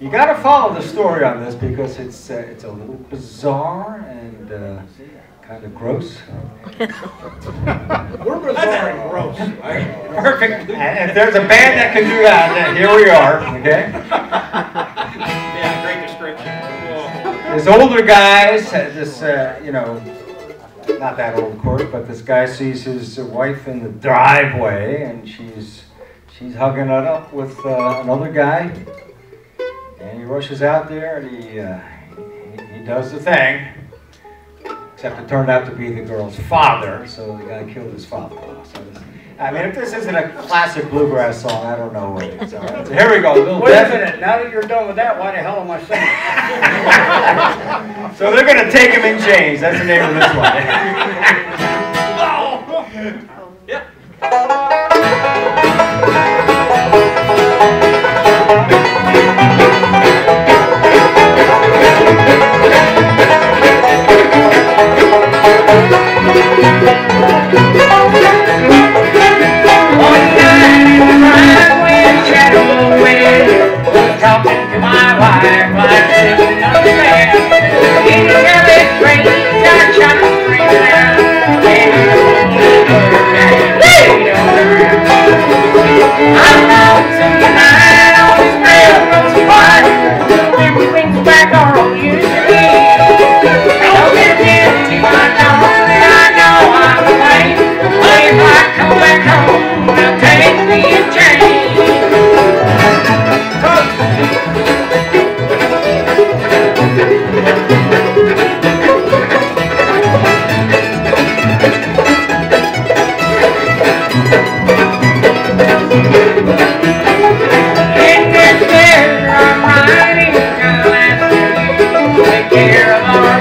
You got to follow the story on this because it's uh, it's a little bizarre and uh, kind of gross. We're bizarre and gross. Perfect. And if there's a band that can do that, then here we are. Okay. Yeah, great description. This older guy, said this uh, you know, not that old, of course, but this guy sees his wife in the driveway, and she's she's hugging it up with uh, another guy, and he rushes out there and he, uh, he he does the thing. Except it turned out to be the girl's father, so the guy killed his father. So this, I mean, if this isn't a classic bluegrass song, I don't know what it is. All right, so here we go. A little Wait a definite. minute, now that you're done with that, why the hell am I singing? So they're gonna take him in chains. That's the name of this one. oh. Yeah.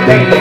baby.